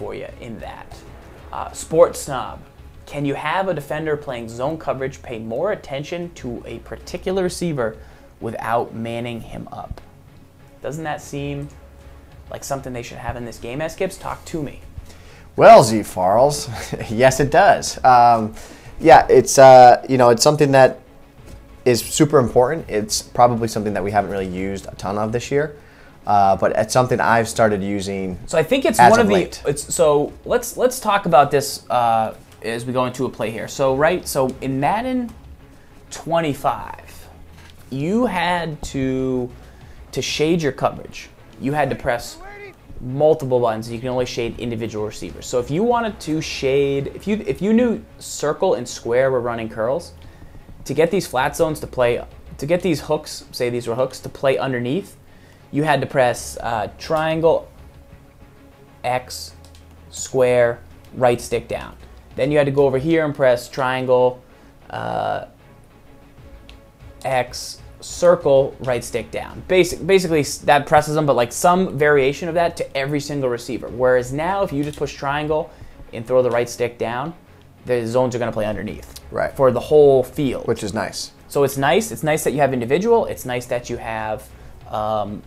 for you in that. Uh, sports snob. Can you have a defender playing zone coverage pay more attention to a particular receiver without manning him up? Doesn't that seem like something they should have in this game? As Gibbs, talk to me. Well, Z Farles, yes, it does. Um, yeah, it's uh, you know it's something that is super important. It's probably something that we haven't really used a ton of this year, uh, but it's something I've started using. So I think it's one of of the. It's so let's let's talk about this uh, as we go into a play here. So right, so in Madden 25, you had to to shade your coverage. You had to press multiple buttons. You can only shade individual receivers. So if you wanted to shade, if you if you knew circle and square were running curls, to get these flat zones to play, to get these hooks, say these were hooks to play underneath, you had to press uh, triangle, X, square, right stick down. Then you had to go over here and press triangle, uh, X, circle, right stick down. Basic, basically, that presses them, but like some variation of that to every single receiver. Whereas now, if you just push triangle and throw the right stick down, the zones are going to play underneath. Right. For the whole field. which is nice. So it's nice. It's nice that you have individual. It's nice that you have um,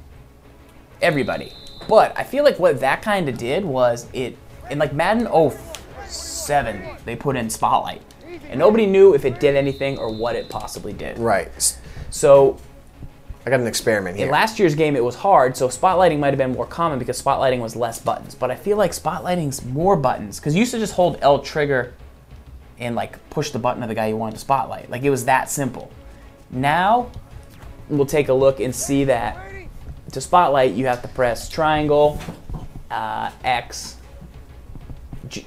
everybody. But I feel like what that kind of did was it in like Madden 07, they put in Spotlight, and nobody knew if it did anything or what it possibly did. Right. So I got an experiment here. in last year's game, it was hard. So spotlighting might have been more common because spotlighting was less buttons. But I feel like spotlighting's more buttons because you used to just hold L trigger and like push the button of the guy you wanted to spotlight. Like it was that simple. Now we'll take a look and see that to spotlight you have to press triangle, uh, X.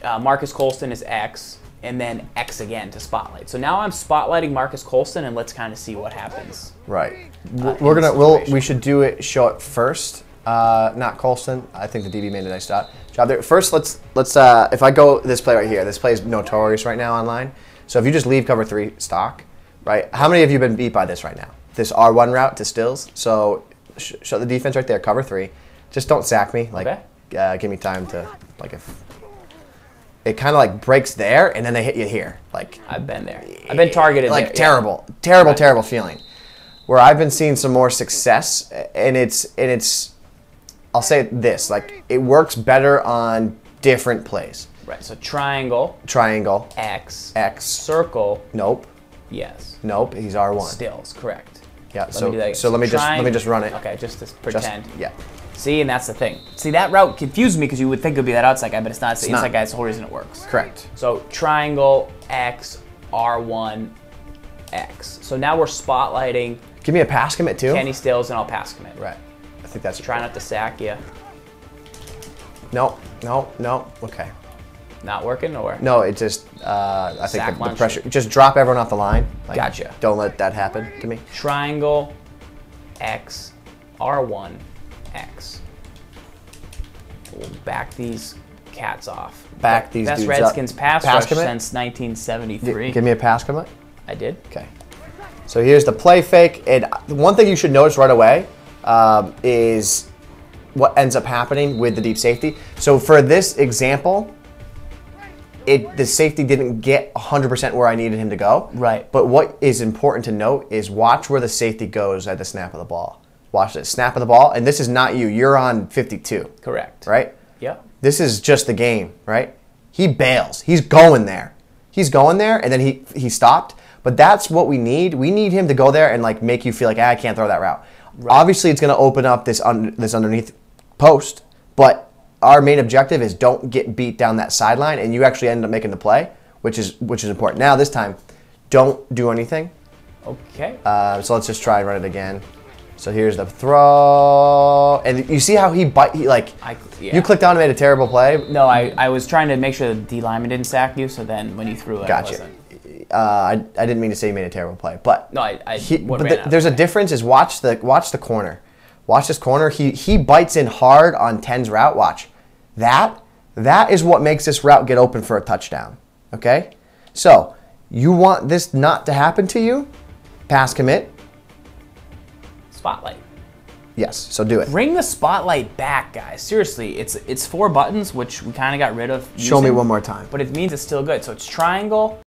Uh, Marques Colston is X, and then X again to spotlight. So now I'm spotlighting Marques Colston, and let's kind of see what happens. Right. Uh, We're gonna. We'll. We should do it. Show it first. Uh, not Colston. I think the DB made a nice job. Job there. First, let's let's. Uh, if I go this play right here, this play is notorious right now online. So if you just leave cover three stock, right? How many of you have been beat by this right now? This R one route to stills. So sh- show the defense right there, cover three. Just don't sack me. Like, Okay. uh, give me time to like if. It kind of like breaks there, and then they hit you here. Like I've been there. I've been targeted. like there, yeah. terrible, terrible, Right. terrible feeling. Where I've been seeing some more success, and it's and it's, I'll say this: like it works better on different plays. Right. So triangle, Triangle, X, X. circle. Nope, Yes. nope. He's R one. Stills. Correct. Yeah. Let so me do that so let me just let me just run it. Okay, just to Just- pretend. yeah. See, and that's the thing. See, that route confused me because you would think it would be that outside guy, but it's not. It's the not. inside guy. It's the whole reason it works. Correct. So triangle, X, R1, X. So now we're spotlighting Give me a pass commit too. Kenny Stills, and I'll pass commit. Right. I think that's Try not to sack you. No, no, no. Okay. Not working or No, it just. Uh, I think the, the pressure. Just drop everyone off the line. Like, Gotcha. Don't let that happen to me. triangle, X, R1, X. We'll back these cats off. Back these Best dudes up. Redskins pass, Pass rush commit? since 1973. Give me a pass commit. I did. Okay. So here's the play fake. And one thing you should notice right away um, is what ends up happening with the deep safety. So for this example, it the safety didn't get 100% where I needed him to go. Right. But what is important to note is watch where the safety goes at the snap of the ball. Watch it. Snap of the ball. And this is not you. You're on 52. Correct. Right? Yep. This is just the game, right? He bails. He's going there. He's going there, and then he he stopped. But that's what we need. We need him to go there and like make you feel like ah, I can't throw that route. Obviously, it's going to open up this un- this underneath post, but our main objective is don't get beat down that sideline, and you actually end up making the play, which is which is important. Now this time, don't do anything. Okay. Uh, so let's just try and run it again. So here's the throw, and you see how he bite. He like I- yeah. you clicked on and made a terrible play. no, I, I was trying to make sure the D lineman didn't sack you, so then when you threw it, I Gotcha. wasn't. Uh, I, I didn't mean to say you made a terrible play, but No, I, I he, but the- there's a difference. Is watch the watch the corner, watch this corner. He he bites in hard on 10's route. Watch that. That is what makes this route get open for a touchdown. Okay, so you want this not to happen to you? Pass commit. spotlight. Yes. So do it. Bring the spotlight back, guys. Seriously, it's it's four buttons, which we kind of got rid of. Show me one more time. But it means it's still good. So it's triangle,